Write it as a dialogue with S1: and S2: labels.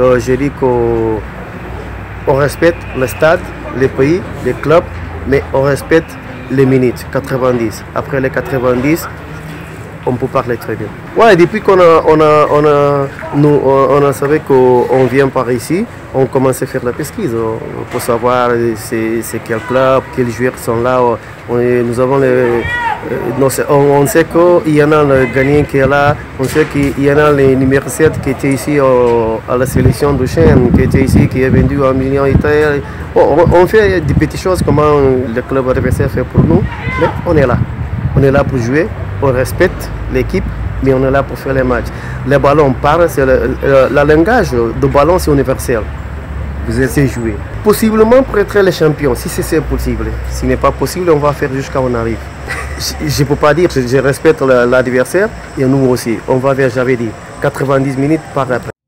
S1: euh, je dis qu'on on respecte le stade, les pays, les clubs, mais on respecte les minutes, 90. Après les 90, on peut parler très bien. Ouais, depuis qu'on a, on a, on a, nous, on a savait qu'on vient par ici, on commence à faire la pesquise euh, pour savoir c'est quel club, quels joueurs sont là. On, nous avons les, euh, on, sait qu'il y en a le gagnant qui est là, on sait qu'il y en a le numéro 7 qui était ici à la sélection de chaîne, qui était ici, qui est vendu un million et on, fait des petites choses, comment le club adversaire fait pour nous, mais on est là. On est là pour jouer, on respecte l'équipe, mais on est là pour faire les matchs. Les ballons parlent, c'est le, le, langage de ballon, c'est universel. Vous êtes joué. Possiblement pour être les champions, si c'est possible. Si ce n'est pas possible, on va faire jusqu'à on arrive. Je ne peux pas dire, je respecte l'adversaire et nous aussi. On va vers, j'avais dit, 90 minutes par après.